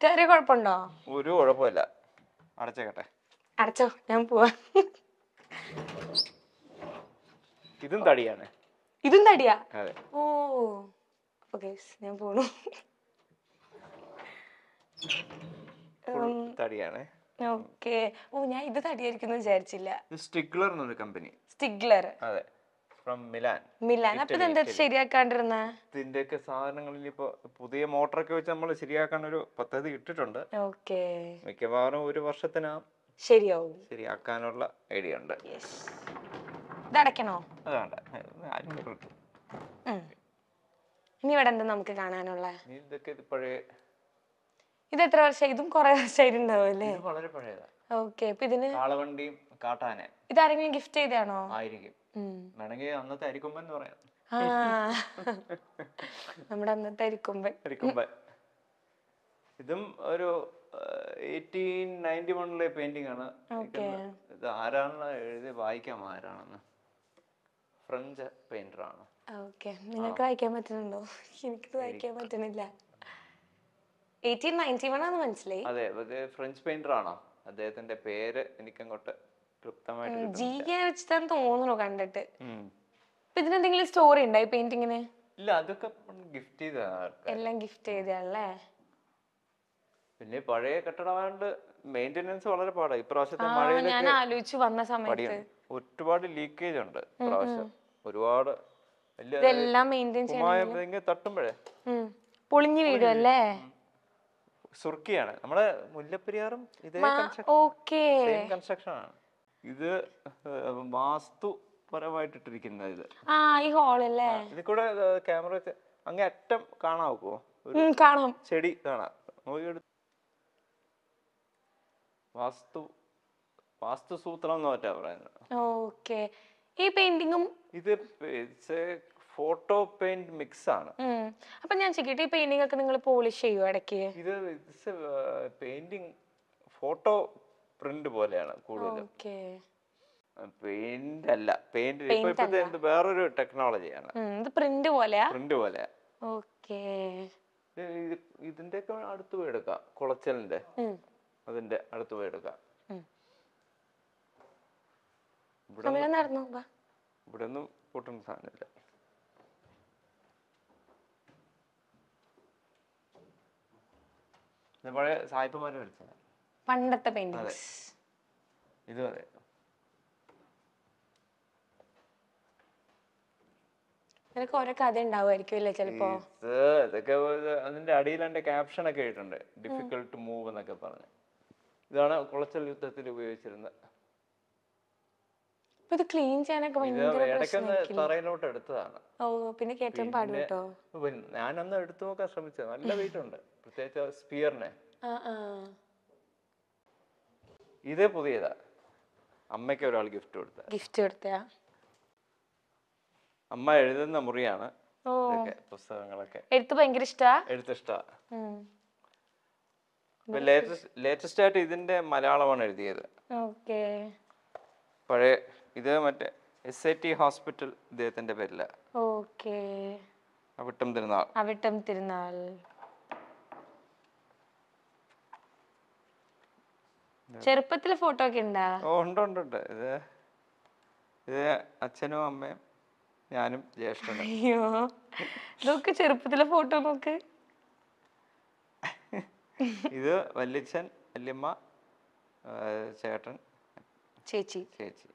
ചെറിയ കുഴപ്പമുണ്ടോ? ഒരു കുഴപ്പമില്ല. അടച്ചേക്കട്ടെ. അടച്ചോ ഞാൻ പോവാ. ഇതും തടിയാണ്. ഇതും തടിയാ? അതെ. ഓ ഓക്കെ ഞാൻ പോണു. ഫുൾ തടിയാണ്. ഓക്കെ. ഓ ഞാൻ ഇത് തടിയായിരിക്കും വിചാരിച്ചില്ല. സ്റ്റിഗ്ലർ എന്നൊരു കമ്പനി. സ്റ്റിഗ്ലർ. അതെ. ഫ്രം മിലാൻ മിലാൻ അപ്പൊ ഇതെന്താ ശരിയാക്കാണ്ടിരുന്ന? ഇതിന്റെയൊക്കെ സാധനങ്ങളിൽ ഇപ്പൊ പുതിയ മോട്ടറൊക്കെ വെച്ച് നമ്മൾ ശരിയാക്കാൻ ഒരു പദ്ധതി ഇട്ടിട്ടുണ്ട്. ഓക്കെ. മിക്കവാറും ഒരു വർഷത്തിന് ശരിയാവും. ശരിയാക്കാനുള്ള ഐഡിയ ഉണ്ട്. അതാണ്ട. ഇനി ഇവിടെ എന്താ നമുക്ക് കാണാനുള്ള? ഇതൊക്കെ ഇത് പഴയ ഇത് എത്ര വർഷം? ഇതും കുറെ വർഷമായിട്ടുണ്ടാവും അല്ലേ? ഇത് വളരെ പഴയതാ. ഓക്കെ. അപ്പൊ ഇതിന് കാളവണ്ടിയും കാട്ടാനെ ഇതാരെങ്കിലും ഗിഫ്റ്റ് ചെയ്താണോ ആയിരിക്കും. വേണമെങ്കിൽ അന്നത്തെ അരിക്കൊമ്പൻ എന്ന് പറയാം. നമ്മുടെ അന്നത്തെ അരിക്കൊമ്പൻ. അരിക്കൊമ്പൻ. ഇതും ഒരു എയ്റ്റീൻ നയന്റി വണ്ണിലെ പെയിന്റിംഗ് ആണ്. ഇത് ആരാണ് എഴുതി വായിക്കാം ആരാണെന്ന്? ഫ്രഞ്ച് പെയിന്റർ ആണ്. ഓക്കെ. നിങ്ങൾക്ക് വായിക്കാൻ പറ്റുന്നുണ്ടോ? എനിക്ക് വായിക്കാൻ പറ്റുന്നില്ല. എയ്റ്റീൻ നയന്റി വൺ ആണെന്ന് മനസ്സിലായി. അതെ ഫ്രഞ്ച് പെയിന്റർ ആണോ? അദ്ദേഹത്തിന്റെ പേര് എനിക്കങ്ങോട്ട് ക്ലുപ്തമായിട്ട് കിട്ടും ജി കെ വെച്ചിട്ടാന്ന് തോന്നുന്നു കണ്ടിട്ട്. ഉം. അപ്പൊ ഇതിനെന്തെങ്കിലും സ്റ്റോറി ഉണ്ടോ ഈ പെയിന്റിങ്ങിന് ഇല്ല അതൊക്കെ ഗിഫ്റ്റ് ചെയ്ത എല്ലാം ഗിഫ്റ്റ് ചെയ്തല്ലേ പിന്നെ പഴയ കെട്ടിടമായോണ്ട് മെയിന്റനൻസ് വളരെ പാടാണ് ഇപ്രാവശ്യത്തെ ഞാൻ ആലോചിച്ചു വന്ന സമയത്ത്. ഒരുപാട് ലീക്കേജ് ഉണ്ട് ഇപ്രാവശ്യം ഒരുപാട് ഇതെല്ലാം മെയിന്റെയിൻ ചെയ്യണം തട്ടുമ്പോഴേ? പൊളിഞ്ഞു പൊളിഞ്ഞു വീഴും. സുർക്കിയാണ്. നമ്മുടെ മുല്ലപ്പെരിയാറും ഇതേ കൺസ്ട്രക്ഷൻ ഓക്കേ കൺസ്ട്രക്ഷൻ ആണ്. ഇത് വാസ്തുപരമായിട്ടിട്ടിരിക്കുന്ന ഇത്. ആ ഈ ഹോളല്ലേ? ഇതിൽ കൂടെ ക്യാമറ വെച്ച് അങ്ങേ അറ്റം കാണാവോ? കാണാം. ചെടി കാണാം. നോക്കിയെടു വാസ്തു വാസ്തുസൂത്രം എന്ന് പറ്റാ പറയുന്നത്. ഓക്കെ. ഈ പെയിന്റിങ്ങും ഇത് ഫോട്ടോ പെയിന്റ് മിക്സ് ആണ്. അപ്പൊ ഞാൻ ചോദിക്കട്ടെ ഈ പെയിന്റിംഗ് ഒക്കെ നിങ്ങൾ പോളിഷ് ചെയ്യുമോ ഇടയ്ക്ക്? ഇത് പെയിന്റിങ് ഫോട്ടോ പ്രിന്റ് പോലെയാണ് കൂടുതലും. പെയിന്റ് അല്ല. പെയിന്റ് ഇപ്പൊ വേറൊരു ടെക്നോളജിയാണ് ഇത് പ്രിന്റ് പോലെയാ? പ്രിന്റ് പോലെ ഓക്കേ. ഇതിന്റെ ഒക്കെ അടുത്ത് പോയി എടുക്കാം. കുളച്ചലിന്റെ. അതിന്റെ അടുത്ത് പോയി എടുക്കാം. ഇവിടെ ഒന്നും കൂട്ടുന്ന സാധനമില്ല. പഴയ സായിപ്പന്മാരെ വരച്ചതാണ് പണ്ടത്തെ പെയിന്റിങ്സ് ഇതും അതെ നിനക്ക് ഓരോ കഥ ഉണ്ടാവുമായിരിക്കും അല്ലേ ചിലപ്പോ? ഇത് ഇതൊക്കെ അതിന്റെ അടിയിൽ എന്റെ ക്യാപ്ഷൻ ഒക്കെ ഇട്ടുണ്ട് ഡിഫിക്കൽട്ട് മൂവ് എന്നൊക്കെ പറഞ്ഞ്. ഇതാണ് കുളച്ചൽ യുദ്ധത്തിൽ ഉപയോഗിച്ചിരുന്നത് ഇത് ക്ലീൻ ചെയ്യാനൊക്കെ ഇടയ്ക്കൊന്ന് തറയിലോട്ട് എടുത്തതാണ്. ഓ പിന്നെ കയറ്റാൻ പാടും കേട്ടോ പിന്നെ ഞാനന്ന് എടുത്തു നോക്കാൻ ശ്രമിച്ചത്. നല്ല വെയിറ്റ് ഉണ്ട്. പ്രത്യേകിച്ച് സ്പിയറിനെ ഇത് പുതിയതാ. അമ്മയ്ക്ക് ഒരാൾ ഗിഫ്റ്റ് കൊടുത്ത ഗിഫ്റ്റ് കൊടുത്തയാ? അമ്മ എഴുതുന്ന മുറിയാണ് ഓ. ഇതൊക്കെ പുസ്തകങ്ങളൊക്കെ. എഴുത്ത് ഭയങ്കര ഇഷ്ടാ? എഴുത്തിഷ്ടാ ലേറ്റസ്റ്റ് ആയിട്ട് ഇതിന്റെ മലയാളമാണ് എഴുതിയത്. ഓക്കേ. പഴയ ഇത് മറ്റേ എസ് ഐ ടി ഹോസ്പിറ്റൽ ഇദ്ദേഹത്തിന്റെ പേരില. ഓക്കേ. അവിട്ടം തിരുനാൾ. അവിട്ടം തിരുനാൾ. ചെറുപ്പത്തിലെ ഫോട്ടോ ഒക്കെ ഉണ്ടാ ഉണ്ട് ഉണ്ട് ഉണ്ട്. ഇത് ഇത് അച്ഛനും അമ്മയും ഞാനും ജ്യേഷ്ഠനും. അയ്യോ. നോക്ക് ചെറുപ്പത്തിലെ ഫോട്ടോ നോക്ക്. ഇത് വല്യച്ഛൻ വല്യമ്മ ചേട്ടൻ ചേച്ചി. ചേച്ചി.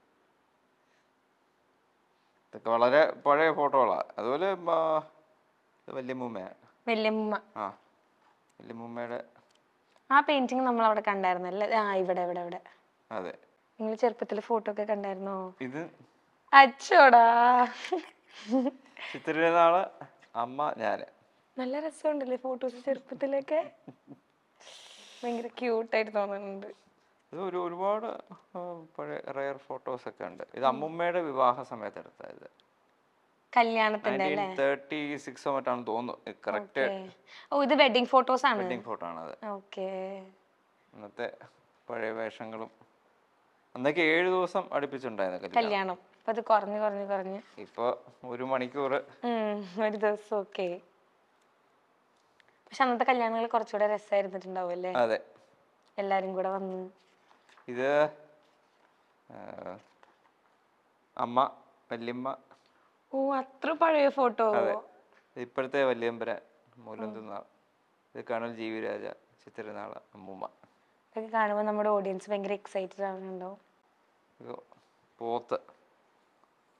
ഇതൊക്കെ വളരെ പഴയ ഫോട്ടോകളാ അതുപോലെ വല്യമ്മൂമ്മയാ. വല്യമ്മ ആ വല്യമ്മൂമ്മയുടെ ആ പെയിന്റിംഗ് നമ്മൾ അവിടെ കണ്ടായിരുന്നല്ലേ ആ ഇവിടെ ഇവിടെ ഇവിടെ. അതെ. നിങ്ങൾ ചെറുപ്പത്തിൽ ഫോട്ടോ ഒക്കെ കണ്ടായിരുന്നോ? ഇത് അച്ചോടാ. ചിത്രനാൾ അമ്മ ഞാൻ. നല്ല രസമുണ്ടല്ലേ ഫോട്ടോസ് ചെറുപ്പത്തിലൊക്കെ? ഭയങ്കര ക്യൂട്ടായിട്ട് തോന്നുന്നുണ്ട്. ഇത് ഒരു ഒരുപാട് പഴയ റയർ ഫോട്ടോസ് ഒക്കെ ഉണ്ട്. ഇത് അമ്മുമ്മയുടെ വിവാഹ സമയത്ത് എടുത്തത് കല്യാണത്തിന്റെ തേർട്ടി സിക്സോ മറ്റാണെന്ന് തോന്നുന്നു. കറക്റ്റ് ഓ ഇത് വെഡിങ് ഫോട്ടോസ് ആണ്. വെഡിങ് ഫോട്ടോ ആണത് ഓക്കെ. അന്നത്തെ പഴയ വേഷങ്ങളും. അന്നൊക്കെ ഏഴ് ദിവസം അടുപ്പിച്ചുണ്ടായിരുന്നു കല്യാണം. അപ്പൊ അത് കുറഞ്ഞു കുറഞ്ഞു കുറഞ്ഞ്. ഇപ്പൊ ഒരു മണിക്കൂർ. ഒരു ദിവസം. ഓക്കെ. പക്ഷെ അന്നത്തെ കല്യാണങ്ങൾ കുറച്ചുകൂടെ രസമായിരുന്നിട്ടുണ്ടാവും അല്ലേ? അതെ. എല്ലാരും കൂടെ വന്ന്. ഇത് അമ്മ വല്യമ്മ ഓ അത്ര പഴയ ഫോട്ടോ അതെ. ഇപ്പോഴത്തെ വല്യമ്പര മൂലന്തുന്നാൾ ഇത് കണൽ ജീവിരാജ ചിത്രനാള അമ്മൂമ്മ. ഇതൊക്കെ കാണുമ്പോൾ നമ്മുടെ ഓഡിയൻസ് ഭയങ്കര എക്സൈറ്റഡ് ആവുന്നുണ്ടോ? ഇത് പോത്ത്.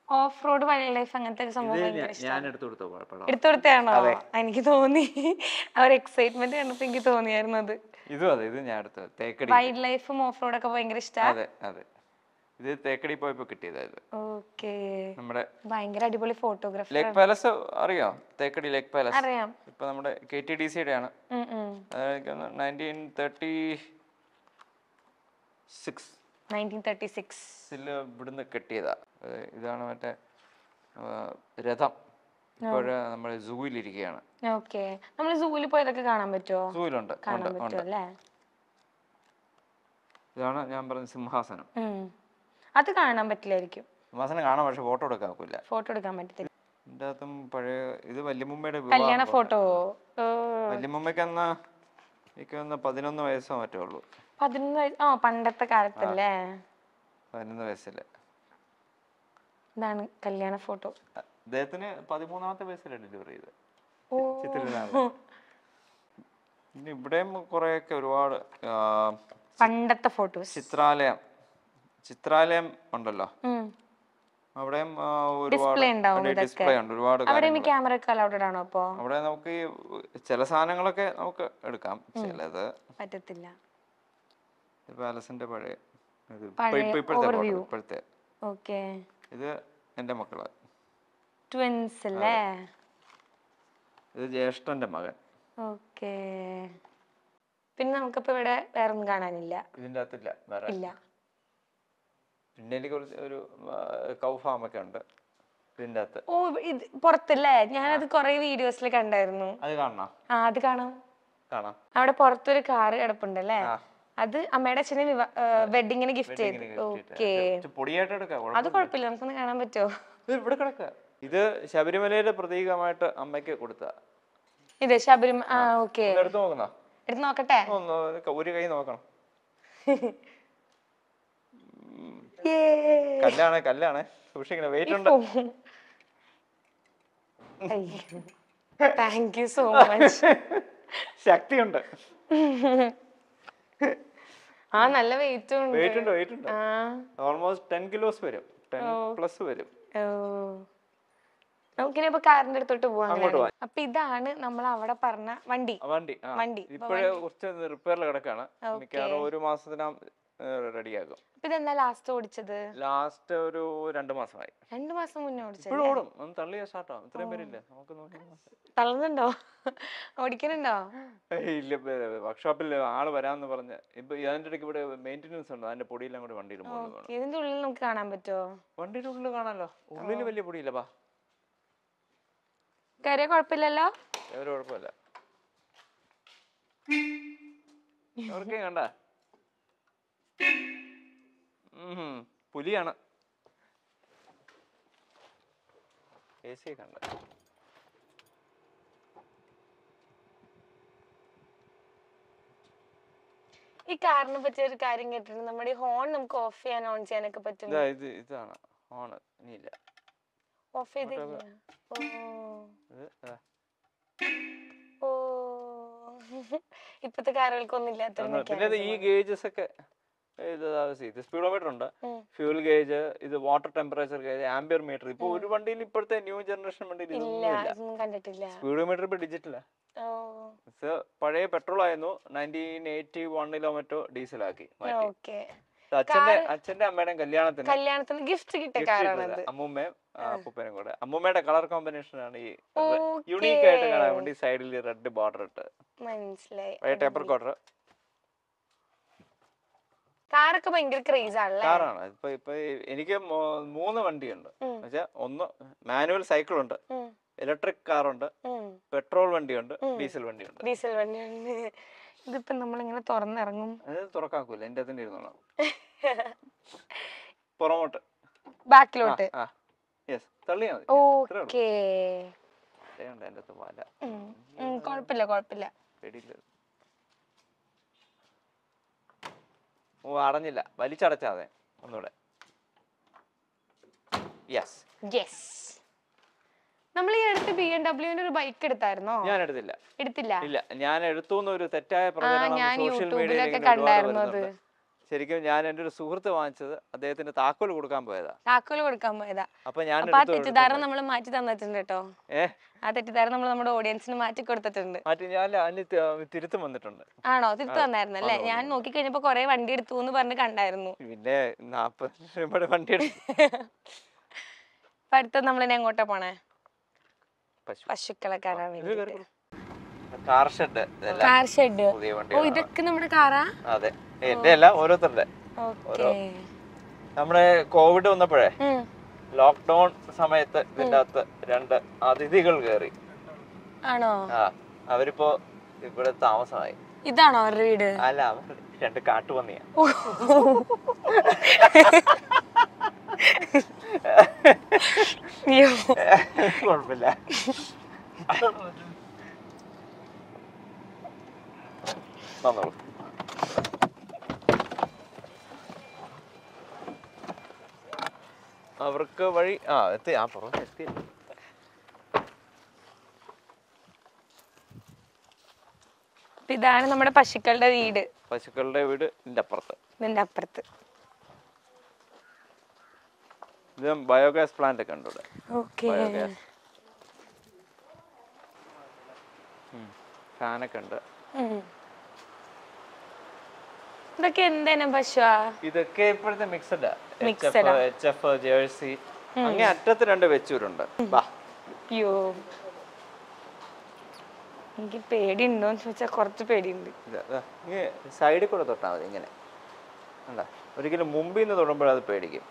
ഓഫ് റോഡ് വൈൽഡ് ലൈഫ് അങ്ങനത്തെ ഒരു സംഭവം ഭയങ്കര ഞാ- ഞാൻ എടുത്തു കൊടുത്ത പടം. എടുത്തു കൊടുത്തതാണോ? എനിക്ക് തോന്നി. അവർ ഒരു എക്സൈറ്റ്മെന്റ് കണ്ടപ്പോ എനിക്ക് തോന്നിയായിരുന്നു അത്. ഇതും അതെ ഇത് ഞാൻ എടുത്തത്. തേക്കടി. വൈൽഡ് ലൈഫും ഓഫ് റോഡ് ഒക്കെ ഭയങ്കര ഇഷ്ടമാണ് അതെ അതെ. ഇത് തേക്കടി പോയപ്പോ കിട്ടിയതായത്. ഓക്കേ. നമ്മുടെ ഭയങ്കര അടിപൊളി ഫോട്ടോഗ്രാഫി ലേക്ക് പാലസ് അറിയോ? തേക്കടി ലേക്ക് പാലസ് അറിയാം. ഇപ്പൊ നമ്മുടെ കെ ടി ഡി സിയുടെ ആണ്. നയന്റീൻ തേർട്ടി സിക്സ് 1936 ഇവിടുന്ന് കിട്ടിയതാ. ഇതാണ് മറ്റേ രഥം. നമ്മുടെ നമ്മൾ സൂവിലിരിക്കുകയാണ് ഓക്കെ. നമ്മൾ സൂവിൽ പോയതൊക്കെ കാണാൻ പറ്റുമോ സൂവിലുണ്ട്. കാണാൻ അല്ലേ ഇതാണ് ഞാൻ പറഞ്ഞ സിംഹാസനം. അത് കാണാൻ പറ്റില്ലായിരിക്കും. സിംഹാസനം കാണാൻ പക്ഷെ ഫോട്ടോ എടുക്കാൻ ഒക്കില്ല. ഫോട്ടോ എടുക്കാൻ പറ്റത്തില്ല. ഇതിന്റെ പഴയ ഇത് വല്യമ്മയുടെ കല്യാണ ഫോട്ടോ? വല്യമ്മയ്ക്ക് എന്നാ എനിക്ക് പതിനൊന്ന് വയസ്സോ മറ്റേ ഉള്ളൂ. പതിനൊന്ന് വയസ്സ് ആ പണ്ടത്തെ കാലത്തല്ലേ? പതിനൊന്ന് വയസ്സിൽ. ഇതാണ് കല്യാണ ഫോട്ടോ. അദ്ദേഹത്തിന് പതിമൂന്നാമത്തെ വയസ്സിലാണ് ഡെലിവറി ചെയ്തത്. ഓ. ചിത്തിരനാൾ പിന്നെ ഇവിടെയും കുറെയൊക്കെ ഒരുപാട് പണ്ടത്തെ ഫോട്ടോസ് ചിത്രാലയം. ചിത്രാലയം ഉണ്ടല്ലോ. അവിടെയും ഒരുപാട് ഡിസ്പ്ലേ ഉണ്ട് ഒരുപാട് അവിടെ നമുക്ക് ഈ ചില സാധനങ്ങളൊക്കെ നമുക്ക് എടുക്കാം. ചിലത് പറ്റത്തില്ല. പാലസിന്റെ പഴയ ഇപ്പോഴത്തെ. ഇപ്പോഴത്തെ. ഇത് എന്റെ മക്കൾ. ട്വിൻസ് അല്ലേ? ഇത് ജ്യേഷ്ഠന്റെ മകൻ. ഓക്കേ. പിന്നെ നമുക്കിപ്പോ ഇവിടെ വേറൊന്നും കാണാനില്ല. ഇതിന്റെ അകത്തില്ല. വേറെ ഇല്ല. പിന്നെ എനിക്ക് കുറച്ച് ഒരു കൗ ഫാം ഒക്കെ ഉണ്ട് ഇതിന്റെ അകത്ത് ഓ ഇത് പുറത്തല്ലേ? ഞാനത് കൊറേ വീഡിയോസിൽ കണ്ടായിരുന്നു. അത് കാണണം? ആ അത് കാണാം. കാണാം. അവിടെ പുറത്തൊരു കാറ് കിടപ്പുണ്ടല്ലേ? അത് അമ്മയുടെ അച്ഛനെ വെഡിങ്ങിന് ഗിഫ്റ്റ് ചെയ്തു. ഓക്കെ ഇച്ചിരി പൊടിയായിട്ട് എടുക്കാം. അത് കുഴപ്പമില്ല. നമുക്കൊന്ന് കാണാൻ പറ്റുമോ? ഇത് ഇവിടെ കിടക്കുക. ഇത് ശബരിമലയുടെ പ്രതീകമായിട്ട് അമ്മയ്ക്ക് കൊടുത്ത. ഇത് ശബരിമല ആ ഓക്കെ എടുത്ത് നോക്കുന്നോ? എടുത്ത് നോക്കട്ടെ? ഒരു കൈ നോക്കണം. കല്ലാണ് കല്ലാണ്. സൂക്ഷിക്കണം. വെയിറ്റ് ഉണ്ട്? താങ്ക് യു സോ മച്ച് ശക്തിയുണ്ട്. ആ നല്ല വെയിറ്റ് ഉണ്ട്. വെയിറ്റ് ഉണ്ട് വെയിറ്റ് ഉണ്ട്. ഓൾമോസ്റ്റ് ടെൻ കിലോസ് വരും. ടെൻ പ്ലസ് വരും. നമുക്കിനി ഇപ്പൊ കാറിന്റെ അടുത്തോട്ട് പോവാം അപ്പൊ ഇതാണ് നമ്മൾ അവിടെ പറഞ്ഞ വണ്ടി. വണ്ടി. വണ്ടി. ഇപ്പോഴേ കുറച്ച് റിപ്പയറിൽ കിടക്കാണ്. മിക്കവാറും ഒരു മാസത്തിനാ റെഡിയാക്കും ഇതെന്താ ലാസ്റ്റ് ഓടിച്ചത്? ലാസ്റ്റ് ഒരു രണ്ട് മാസമായി. രണ്ടു മാസം മുന്നേ ഓടിച്ചത് ഇപ്പോഴും ഓടും. ഒന്ന് തള്ളിയ സ്റ്റാർട്ടാവും ഇത്രയും പേരില്ല? നമുക്ക് നോക്കി തളർന്നുണ്ടോ ഓടിക്കണുണ്ടോ ഇല്ല വർക്ക്ഷോപ്പിൽ ആൾ വരാന്ന് പറഞ്ഞ് ഇപ്പൊ അതിന്റെ ഇടയ്ക്ക് ഇവിടെ മെയിന്റെനൻസ് ഉണ്ട്. അതിന്റെ പൊടിയെല്ലാം കൂടി വണ്ടിയിൽ ഇതിന്റെ ഉള്ളിൽ നമുക്ക് കാണാൻ പറ്റുമോ വണ്ടിയുടെ ഉള്ളിൽ കാണാലോ? ഉള്ളിൽ വലിയ പൊടിയില്ല കരയ കയറിയ കുഴപ്പമില്ലല്ലോ? ഒരു കുഴപ്പമില്ല. അവർക്കേ കണ്ട? പുലിയാണ്. എ സി കണ്ട ഈ കാറിനെ പറ്റിയ ഒരു കാര്യം കേട്ടിട്ടുണ്ട്. നമ്മുടെ ഹോൺ നമുക്ക് ഓഫ് ചെയ്യാൻ ഓൺ ചെയ്യാനൊക്കെ പറ്റും. ഇതാ ഇത് ഇതാണ്. ഹോൺ ഇനിയില്ല. ഓഫ് ചെയ്തില്ല ഓ. ഇപ്പത്തെ കാറുകൾക്കൊന്നും ഇത് ഈ ഗേജസ് ഒക്കെ ഇത് സ്പീഡോമീറ്റർ ഉണ്ട്. ഫ്യൂൽ ഗേജ് ഇത് water temperature gauge ampere meter. ഇപ്പൊ ഒരു വണ്ടിയിൽ ഇപ്പോഴത്തെ ന്യൂ ജനറേഷൻ വണ്ടിയിൽ ഇല്ല ഇതൊന്നും കണ്ടിട്ടില്ല. സ്പീഡോമീറ്റർ ഇപ്പൊ ഡിജിറ്റലാ പഴയ പെട്രോൾ ആയിരുന്നു നയന്റീൻ എയ്റ്റി വണ്ണിലോ മറ്റോ ഡീസലാക്കി മാറ്റി. ഓക്കെ. ഇത് അച്ഛന്റെ അച്ഛന്റെ അമ്മയുടെയും കല്യാണത്തിന്. കല്യാണത്തിന് ഗിഫ്റ്റ് കിട്ടിയ കാറാണ് അമ്മൂമ്മയും അപ്പൂപ്പനും കൂടെ. അമ്മൂമ്മയുടെ കളർ കോമ്പിനേഷൻ ആണ് ഈ. യുണീക്ക് ആയിട്ട് കാണാൻ വേണ്ടി സൈഡിൽ റെഡ് ബോർഡർ ഇട്ട്. മനസ്സിലായി. ടേപ്പർ കോട്ടർ കാറൊക്കെ ഭയങ്കര ക്രേസ് ആണല്ലേ? കാറാണ്. ഇപ്പൊ ഇപ്പൊ എനിക്ക് മൂന്ന് വണ്ടിയുണ്ട്. ഒന്ന് മാനുവൽ സൈക്കിൾ ഉണ്ട് ഇലക്ട്രിക് കാർ ഉണ്ട് പെട്രോൾ വണ്ടിയുണ്ട്. ഡീസൽ വണ്ടിയുണ്ട്. ഡീസൽ വണ്ടിയുണ്ട്. ഇതിപ്പോ നമ്മളിങ്ങനെ തുറന്നിറങ്ങും. അത് തുറക്കാക്കൂല. എന്റെ അതിന്റെ ഇരുന്നോളാം. പുറമോട്ട്. ബാക്കിലോട്ട്. യെസ് തള്ളിയാ മതി. ഓക്കേ. കുഴപ്പമില്ല കുഴപ്പമില്ല. പേടിയില്ല. ഓ അടഞ്ഞില്ല. വലിച്ചടച്ചാതെ ഒന്നുകൂടെ. യെസ് യെസ് നമ്മൾ ഈ അടുത്ത് ബി എം ഡബ്ല്യുവിന്റെ ഒരു ബൈക്ക് എടുത്തായിരുന്നോ? ഞാൻ എടുത്തില്ല. എടുത്തില്ല ഇല്ല ഞാൻ എടുത്തു ഒരു തെറ്റായ സോഷ്യൽ മീഡിയയിലൊക്കെ കണ്ടായിരുന്നു അത്. ശരിക്കും ഞാൻ എന്റെ ഒരു സുഹൃത്ത് വാങ്ങിച്ചത് അദ്ദേഹത്തിന്റെ താക്കോൽ കൊടുക്കാൻ പോയതാ. താക്കോൽ കൊടുക്കാൻ പോയതാ. അപ്പൊ ഞാൻ ആ തെറ്റിദ്ധാരണ നമ്മൾ മാറ്റി തന്നിട്ടുണ്ട് കേട്ടോ. ഏ? ആ തെറ്റിദ്ധാരണ നമ്മൾ നമ്മുടെ ഓഡിയൻസിന് മാറ്റി കൊടുത്തിട്ടുണ്ട്. മാറ്റി ഞാൻ അതിന് തിരുത്തും വന്നിട്ടുണ്ട്. ആണോ? തിരുത്തു വന്നായിരുന്നു അല്ലേ ഞാൻ നോക്കി കഴിഞ്ഞപ്പോ കൊറേ വണ്ടി എടുത്തു എന്ന് പറഞ്ഞ് കണ്ടായിരുന്നു. പിന്നെ നാപ്പത് രൂപയുടെ വണ്ടി എടുത്തു. അപ്പൊ അടുത്ത നമ്മളിനെ എങ്ങോട്ടാ പോണേ? പശു. പശുക്കളെ കാണാൻ വേണ്ടി കാർ ഷെഡ് കാർ ഷെഡ് ഓ ഇതൊക്കെ നമ്മുടെ കാറാ അതെ. എന്റെ അല്ല ഓരോരുത്തരുടെ. ഓരോ നമ്മുടെ കോവിഡ് വന്നപ്പോഴേ ലോക്ക്ഡൌൺ സമയത്ത് ഇതിന്റെ അകത്ത് രണ്ട് അതിഥികൾ കയറി. ആണോ? ആ അവരിപ്പോ ഇവിടെ താമസമായി. ഇതാണോ അവരുടെ വീട്? അല്ല അവർ രണ്ട് കാട്ടുപന്നിയാ കുഴപ്പമില്ല. വന്നോളൂ. അവർക്ക് വഴി ആ എത്തി. ആ പുറത്ത് എത്തി. ഇതാണ് നമ്മുടെ പശുക്കളുടെ വീട്. പശുക്കളുടെ വീട് ഇതിന്റെ അപ്പുറത്ത്. ഇതിന്റെ അപ്പുറത്ത്. ഇത് ബയോഗ്യാസ് പ്ലാന്റ് ഒക്കെ ഉണ്ട് ഇവിടെ. ബയോഗ്യാസ്. ഫാനൊക്കെ ഉണ്ട്. ഇതൊക്കെ എന്തേനും പശുവാ? ഇതൊക്കെ ഇപ്പോഴത്തെ മിക്സഡ് എച്ച് എഫ് ജേഴ്സി അങ്ങനെ അറ്റത്ത് രണ്ട് വെച്ചൂരുണ്ട്. എനിക്ക് അയ്യോ. എനിക്ക് പേടിയുണ്ടോന്ന് ചോദിച്ചാൽ കുറച്ച് പേടിയുണ്ട്. സൈഡിൽ കൂടെ തൊട്ടാൽ മതി ഇങ്ങനെ. ഒരിക്കലും മുമ്പിൽ നിന്ന് തൊടുമ്പോൾ അത് പേടിക്കും.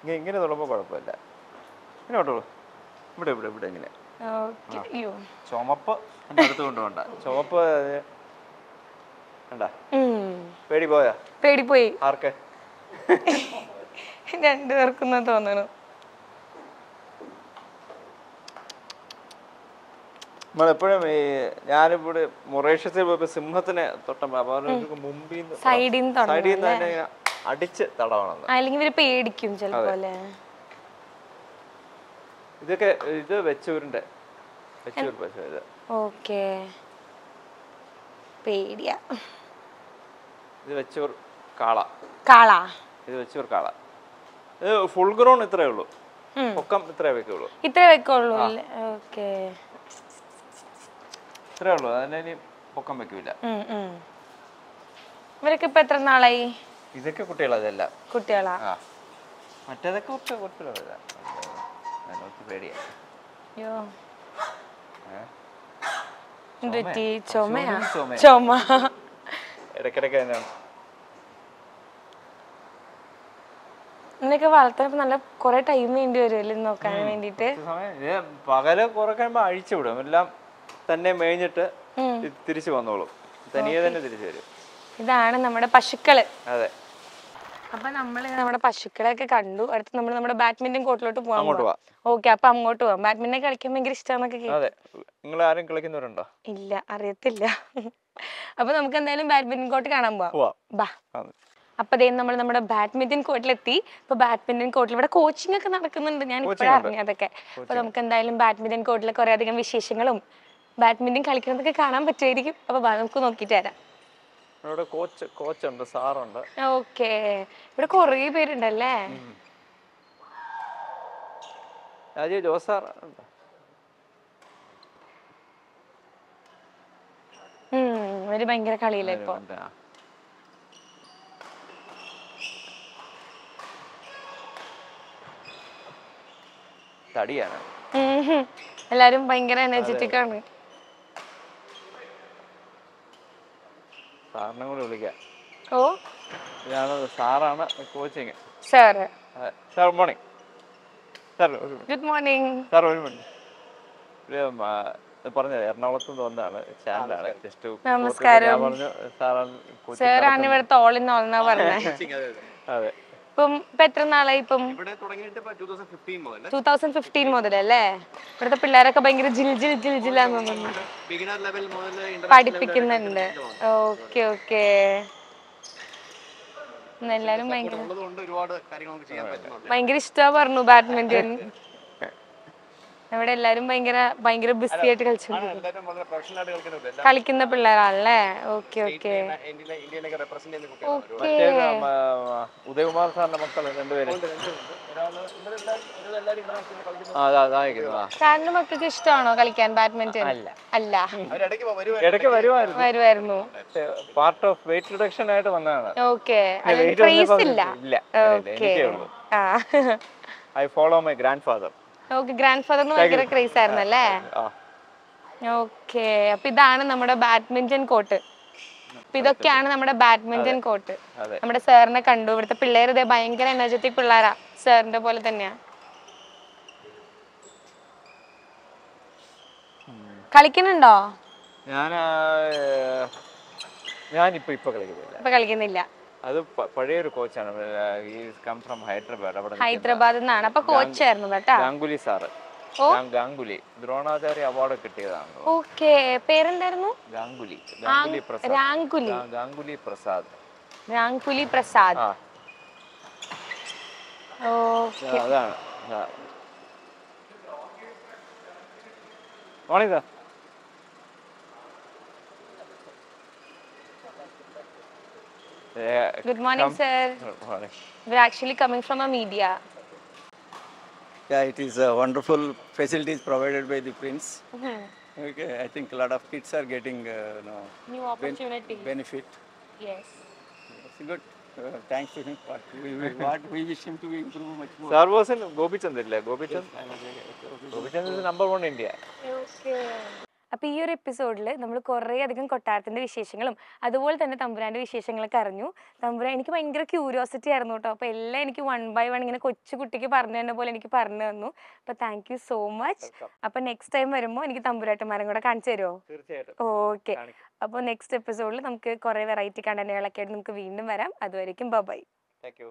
ഇങ്ങനെ ഇങ്ങനെ തൊടുമ്പോൾ കുഴപ്പമില്ല. ഇങ്ങനെ ഇവിടെ ഇവിടെ ഇവിടെ ഇങ്ങനെ. ചുമപ്പ് അടുത്ത് കൊണ്ടുപോണ്ട ചുവപ്പ് കണ്ടാ. പേടി പോയാ? പേടിപ്പോയി ആർക്ക്? രണ്ടുപേർക്കും തോന്നണു നമ്മളെപ്പോഴും ഈ ഞാനിവിടെ മൊറേഷ്യസിൽ പോയപ്പോ സിംഹത്തിനെ തൊട്ടപ്പോ മുമ്പിൽ സൈഡിൽ സൈഡിൽ നിന്ന് തന്നെ അടിച്ച് തടവണം. അല്ലെങ്കിൽ ഇവർ പേടിക്കും ചിലപ്പോ ഇതൊക്കെ ഇത് വെച്ചൂരിന്റെ വെച്ചൂർ പശു ഇത് ഓക്കേ. പേടിയാ. ഇത് വെച്ചൂർ കാള. കാള. ഇത് വെച്ചൂർ കാള. ഇത് ഫുൾ ഗ്രോൺ ഇത്രേ ഉള്ളൂ. പൊക്കം ഇത്രേ വെക്കുള്ളൂ. ഇത്രേ വെക്കുള്ളൂ ഓക്കേ. ഇത്രേ ഉള്ളൂ. അതിനെ ഇനി പൊക്കം വെക്കൂല. ഇവരൊക്കെ ഇപ്പൊ എത്ര നാളായി? ഇതൊക്കെ കുട്ടികളാ ഇതെല്ലാം. കുട്ടികളാ? ആ. മറ്റേതൊക്കെ കുറച്ച് അതിനകത്ത് പേടിയാ. അയ്യോ. ചുമയാ. ചുമ. ഇടയ്ക്കിടയ്ക്ക് തന്നെയാണ്. വളർത്താൻ നല്ല കൊറേ ടൈം വേണ്ടി വരുമല്ലേ നോക്കാൻ വേണ്ടിട്ട്? പകൽ കുറെ അഴിച്ചു വിടും. എല്ലാം തന്നെ മേഞ്ഞിട്ട് തിരിച്ചു വന്നോളും. തനിയെ തന്നെ തിരിച്ചു വരും. ഇതാണ് നമ്മുടെ പശുക്കൾ. അതെ. അപ്പൊ നമ്മൾ നമ്മുടെ പശുക്കളെയൊക്കെ കണ്ടു. അടുത്ത് നമ്മൾ നമ്മുടെ ബാഡ്മിന്റൺ കോർട്ടിലോട്ട് പോകാൻ പോവാം. ഓക്കെ അപ്പൊ അങ്ങോട്ട് പോവാം. ബാഡ്മിന്റൺ കളിക്കാൻ ഭയങ്കര ഇഷ്ടമാണെന്നൊക്കെ നിങ്ങൾ ആരും കളിക്കുന്നവരുണ്ടോ? ഇല്ല അറിയത്തില്ല. അപ്പൊ നമുക്ക് എന്തായാലും ബാഡ്മിന്റൺ കോർട്ട് കാണാൻ പോവാം. പോവാം. ബാ. അപ്പൊ അതേ നമ്മൾ നമ്മുടെ ബാഡ്മിന്റൺ കോർട്ടിലെത്തി. ഇപ്പൊ ബാഡ്മിന്റൺ കോർട്ടിൽ ഇവിടെ കോച്ചിങ് ഒക്കെ നടക്കുന്നുണ്ട്. ഞാൻ ഇപ്പോഴാണ് അറിഞ്ഞതൊക്കെ അപ്പൊ നമുക്ക് എന്തായാലും ബാഡ്മിന്റൺ കോർട്ടിലെ കുറെ അധികം വിശേഷങ്ങളും ബാഡ്മിന്റൺ കളിക്കുന്നതൊക്കെ കാണാൻ പറ്റുമായിരിക്കും. അപ്പൊ നമുക്ക് നോക്കിയിട്ട് വരാം. ഇവിടെ കോച്ച് കോച്ച് ഉണ്ട് സാറുണ്ട് ഓക്കെ. ഇവിടെ കുറേ പേരുണ്ടല്ലേ? രാജീവ് ജോസ് സാർ. ഇവർ ഭയങ്കര കളിയില്ല ഇപ്പൊ. തടിയാണ്. എല്ലാരും ഭയങ്കര എനർജറ്റിക് ആണ്. സാറിനെ കൂടെ വിളിക്കാം. ഓ. ഇതാണ് സാറാണ് coaching sir good morning sir ഒരു ഗുഡ് മോർണിംഗ് സാർ ഒരു മിനിറ്റ് ഇത് പറഞ്ഞത് എറണാകുളത്ത് തോന്നാണ് ചാനലാണ് ജസ്റ്റ് നമസ്കാരം. ഞാൻ പറഞ്ഞു സാറാണ് സാറാണ് ഇവിടുത്തെ ഓൾ ഇൻ ഓൾ എന്നാ പറഞ്ഞത് അതെ. ഇപ്പം ഇപ്പൊ എത്ര നാളായി ഇപ്പം? ഇവിടെ തുടങ്ങിയിട്ട് 2015 മുതൽ ടൂ തൗസൻഡ് ഫിഫ്റ്റീൻ മുതലല്ലേ? ഇവിടുത്തെ പിള്ളേരൊക്കെ ഭയങ്കര ജിൽ ജിൽ ജിൽ ജില്ലാന്ന് തോന്നുന്നു. മുതൽ പഠിപ്പിക്കുന്നുണ്ട്. Okay okay. എല്ലാരും ഭയങ്കര ഭയങ്കര ഇഷ്ടാ പറഞ്ഞു ബാഡ്മിന്റൺ. ഇവിടെ എല്ലാരും ഭയങ്കര ഭയങ്കര ബിസി ആയിട്ട് കളിച്ചു എല്ലാവരും വളരെ പ്രൊഫഷണൽ ആയിട്ട് കളിക്കുന്നുണ്ട് കളിക്കുന്ന പിള്ളേരാണല്ലേ? ഓക്കെ ഓക്കെ ഉദയകുമാർ സാറിന്റെ മക്കൾ രണ്ടുപേരും. സാറിന്റെ മക്കൾക്ക് ഇഷ്ടമാണോ കളിക്കാൻ ബാഡ്മിന്റൺ അല്ല. ഇടയ്ക്ക് വരുമായിരുന്നു വരുമായിരുന്നു പാർട്ട് ഓഫ് വെയിറ്റ് റിഡക്ഷൻ ആയിട്ട് വന്നതാണ്. ഓക്കെ ഇല്ല ഇല്ല. ഓക്കെ ഉള്ളൂ. ആ. I follow my grandfather okay grand ഫാദറിന് ഭയങ്കര ക്രേസ് ആയിരുന്നല്ലേ? ആ ഓക്കെ അപ്പൊ ഇതാണ് നമ്മുടെ ബാഡ്മിന്റൺ കോർട്ട് അപ്പൊ ഇതൊക്കെയാണ് നമ്മുടെ ബാഡ്മിന്റൺ കോർട്ട് നമ്മുടെ സാറിനെ കണ്ടു. ഇവിടുത്തെ പിള്ളേർ ഇതേ ഭയങ്കര എനർജറ്റിക് പിള്ളേരാ. സാറിന്റെ പോലെ തന്നെയാ. കളിക്കുന്നുണ്ടോ? ഞാൻ ഞാനിപ്പോ ഇപ്പൊ കളിക്കുന്നില്ല. ഇപ്പൊ കളിക്കുന്നില്ല. അത് പഴയ പഴയൊരു കോച്ചാണ്. Come from Hyderabad. അവിടെ ഹൈദരാബാദിൽ നിന്നാണ്. അപ്പൊ കോച്ചായിരുന്നു കേട്ടാ. ഗാംഗുലി സാറ്. ഗാംഗുലി. ദ്രോണാചാര്യ അവാർഡ് കിട്ടിയതാണ്. ഓക്കെ. പേരെന്തായിരുന്നു? ഗാംഗുലി. ഗാംഗുലി പ്രസാദ്. രാങ്കുലി ഗാ- Ganguly Prasad. രാങ്കുലി Prasad. Morning okay. Yeah. Good morning, come. sir. Good morning. We're actually coming from a media. Yeah, it is a wonderful facilities provided by the prince. Mm -hmm. Okay, I think a lot of kids are getting uh, no, new opportunity ben benefit. Yes. It's good. Uh, thanks to him. What we, we, what we wish him to improve much more. Sir was in Gopichand, Gopichand. Yes, Gopichand is the number one India. Okay. അപ്പോൾ ഈ ഒരു എപ്പിസോഡിൽ നമ്മൾ കുറേ അധികം കൊട്ടാരത്തിന്റെ വിശേഷങ്ങളും അതുപോലെ തന്നെ തമ്പുരാന്റെ വിശേഷങ്ങളൊക്കെ അറിഞ്ഞു. തമ്പുരാൻ എനിക്ക് ഭയങ്കര ക്യൂരിയോസിറ്റി ആയിരുന്നു കേട്ടോ അപ്പോൾ എല്ലാം എനിക്ക് വൺ ബൈ വൺ ഇങ്ങനെ കൊച്ചു കുട്ടിക്ക് പറഞ്ഞു തന്ന പോലെ എനിക്ക് പറഞ്ഞു തന്നു. അപ്പോൾ താങ്ക് യു സോ മച്ച് അപ്പോൾ നെക്സ്റ്റ് ടൈം വരുമ്പോൾ എനിക്ക് തമ്പുരാട്ടന്മാരും കൂടെ കാണിച്ചു തരുമോ ഓക്കെ അപ്പൊ അപ്പോൾ നെക്സ്റ്റ് എപ്പിസോഡിൽ നമുക്ക് കുറേ വെറൈറ്റി കണ്ടന്റുകളൊക്കെ ആയിട്ട് നമുക്ക് വീണ്ടും വരാം. അതുവരെയും ബൈ താങ്ക് യു